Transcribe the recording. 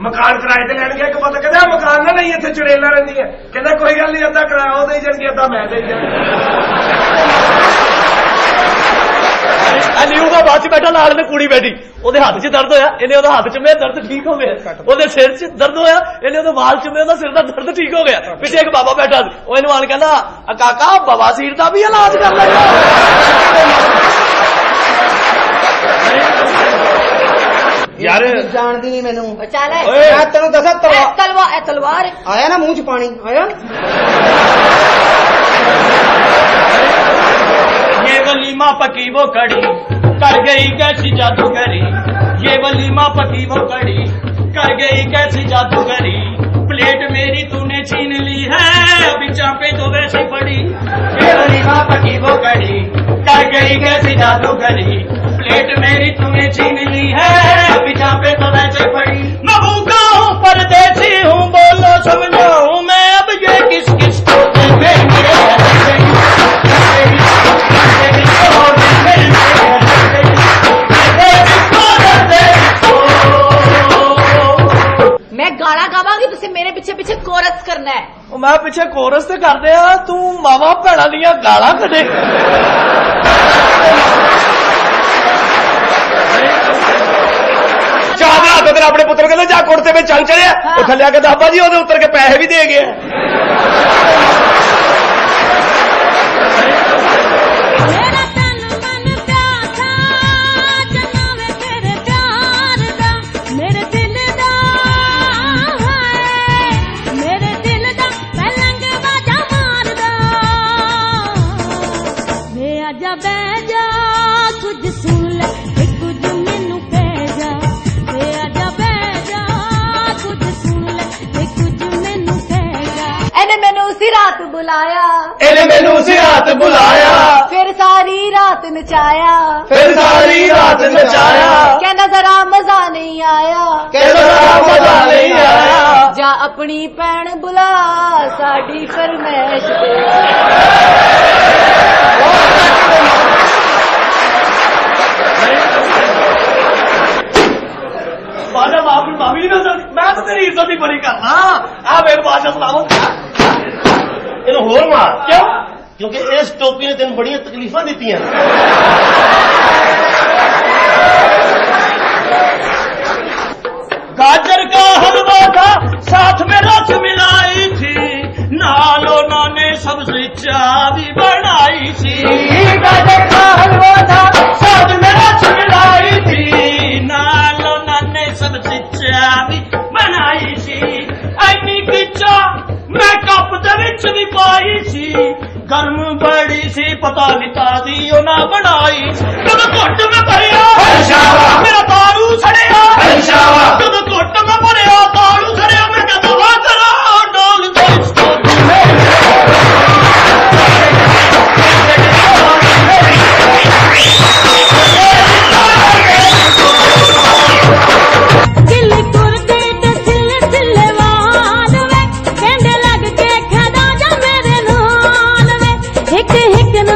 ਮਕਾਨ ਕਿਰਾਏ ਤੇ ਲੈਣ ਗਿਆ ਕਿ ਪਤਾ ਕਹਿੰਦਾ ਮਕਾਨ ਨਾ ਨਹੀਂ ਇੱਥੇ ਚੜੇਲਾ ਰਹਿੰਦੀ ਹੈ ਕਹਿੰਦਾ ਕੋਈ ਗੱਲ ਨਹੀਂ ਅੱਧਾ ਕਿਰਾਇਆ ਉਹ ਦੇ ਜਾਣਗੇ ਅੱਧਾ ਮੈਂ ਦੇ ਜਾਣਾ। ਅਲੀ ਉਹਦਾ ਬਾਅਦ ਚ ਬੈਠਾ ਨਾਲ ਨੇ ਕੁੜੀ ਬੈਠੀ। ਉਹਦੇ ਹੱਥ 'ਚ ਦਰਦ ਹੋਇਆ ਇਹਨੇ ਉਹਦਾ ਹੱਥ ਚੁੰਮਿਆ ਦਰਦ ਠੀਕ ਹੋ ਗਿਆ। ਉਹਦੇ ਸਿਰ 'ਚ ਦਰਦ ਹੋਇਆ ਇਹਨੇ ਉਹਦੇ ਵਾਲ ਚੁੰਮੇ ਉਹਦਾ ਸਿਰ ਦਾ ਦਰਦ ਠੀਕ ਹੋ ਗਿਆ। ਪਿੱਛੇ ਇੱਕ ਬਾਬਾ ਬੈਠਾ ਸੀ ਉਹ ਇਹਨੂੰ ਆਣ ਕਹਿੰਦਾ "ਆ ਕਾਕਾ ਬਵਾਸੀਰ ਦਾ ਵੀ ਇਲਾਜ ਕਰ ਲੈ ਯਾਰ ਜਾਣਦੀ ਨਹੀਂ ਮੈਨੂੰ ਚੱਲ ਓਏ ਮੈਂ ਤੈਨੂੰ ਦੱਸਾਂ ਇਹ ਤਲਵਾਰ ਤਲਵਾਰ ਇਹ ਤਲਵਾਰ ਹੈ। ਆਇਆ ਨਾ ਮੂੰਹ ਚ ਪਾਣੀ ਆਇਆ ये वलीमा पकी वो कड़ी कर गई कैसी जादूगरी ये वलीमा पकी वो कड़ी कर गई कैसी जादूगरी प्लेट मेरी तूने छीन ली है अभी चापे तो वैसी पड़ी ये वलीमा पकी वो कड़ी मेरी कैसी जादूगरी प्लेट मेरी तुम्हें छीन ली है। पिछा पे तो वैसे पड़ी। मैं भूखा हूँ हूँ बोलो मैं अब ये किस किस को मैं मेरे पीछे कोरस करना है। मैं कोरस तो कर दिया तू मावा भैन दिया गाला कटे तो अपने पुत्र कहते जा कुड़ते में चल चले। वो थले आके तो दाबा जी और उतर के पैसे भी दे गया जब ਇਹਨੇ ਮੈਨੂੰ ਉਸੇ ਰਾਤ ਬੁਲਾਇਆ ਫਿਰ ਸਾਰੀ ਰਾਤ ਨਚਾਇਆ ਫਿਰ ਸਾਰੀ ਰਾਤ ਨਚਾਇਆ ਕਹਿੰਦਾ ਜ਼ਰਾ ਮਜ਼ਾ ਨਹੀਂ ਆਇਆ ਕਹਿੰਦਾ ਮਜ਼ਾ ਨਹੀਂ ਆਇਆ ਜਾ ਆਪਣੀ ਭੈਣ ਬੁਲਾ ਸਾਡੀ ਫਰਮੈਸ਼ ਤੇ ਬਾਜਾ ਮਾਫੀ ਮਾਫੀ ਨਹੀਂ ਦੇ ਸਕਦੀ ਮੈਂ ਤਾਂ ਤੇਰੀ ਇੱਜ਼ਤ ਹੀ ਬੜੀ ਕਰਨਾ ਆ ਮੇਰੇ ਬਾਜਾ ਸੁਣਾਵੋ तेन होर मार। क्यों? क्योंकि इस टोपी ने तेन बड़िया तकलीफा दिखा गाजर का हलवा था साथ में रस मिलाई थी। नाल उन्होंने सब्ज़ी चाबी बनाई थी। गाजर का हलवा था साथ में रस मिलाई थी। नाल उन्होंने सब्ज़ी चाबी बनाई थी। अपनी की चा कप ਵਿੱਚ ਵੀ ਪਾਈ ਸੀ ਗਰਮ ਬੜੀ ਸੀ ਪਤਾ ਨਹੀਂ ਤਾਦੀ ਉਹਨਾਂ ਬਣਾਈ ਜਦੋਂ ਘੁੱਟ ਮੈਂ ਭਰਿਆ ਮੇਰਾ ਦਾਰੂ ਸੜਿਆ लेकिन